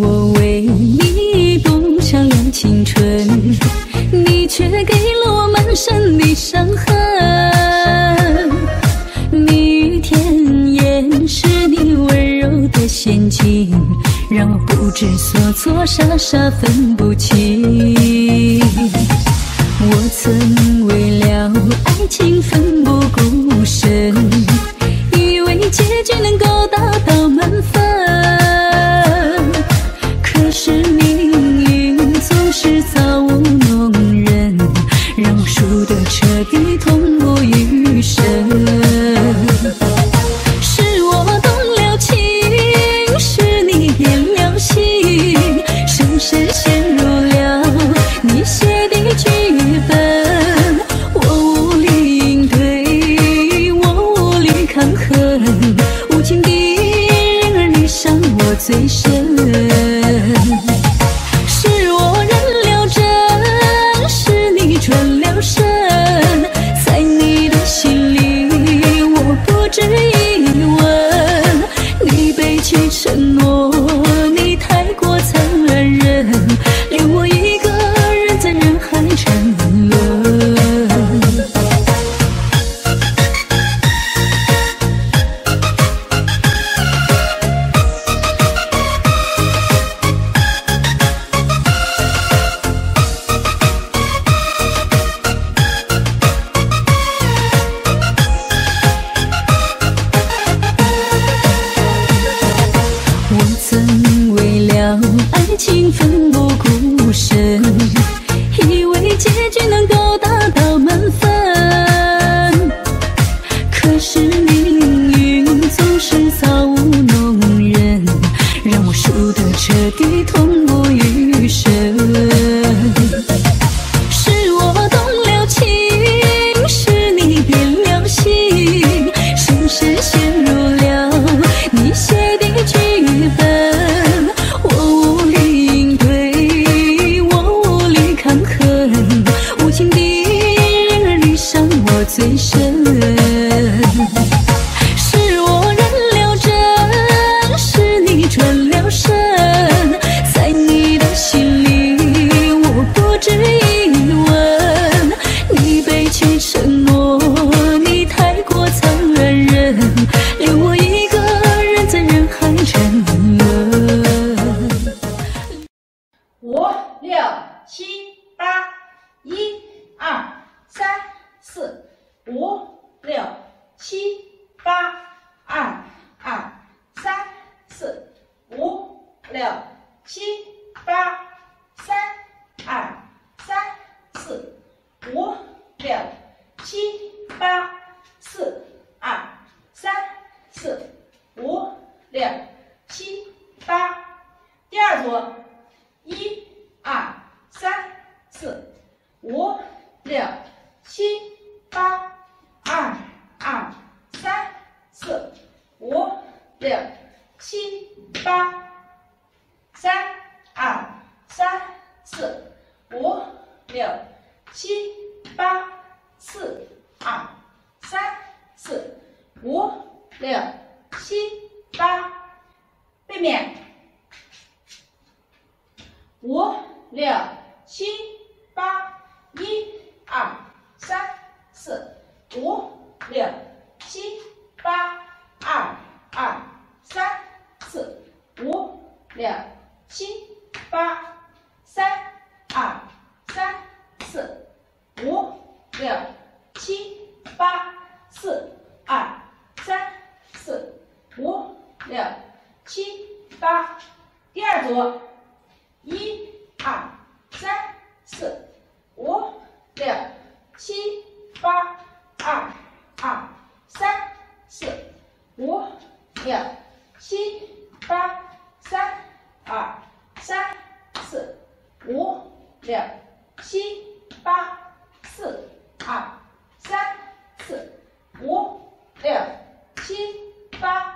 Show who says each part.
Speaker 1: 我为你补上了青春，你却给了我满身的伤痕。蜜语甜言是你温柔的陷阱，让我不知所措，傻傻分不清。的彻底痛我余生起承诺。结局能够
Speaker 2: 五六七八，二二三四，五六七八，三二三四，五六七八，四二三四，五六七八。第二组。一、二、三、四、五、六、七、八，二、二、三、四、五、六、七、八，三、二、三、四、五、六、七、八，四、二、三、四、五、六、七、八，背面。五六七八，一二三四五六七八，二二三四五六七八，三二三四五六七八，四二三四五六七八。第二组。一、二、三、四、五、六、七、八，二、二、三、四、五、六、七、八三，二三四五六七八四二三四五六七八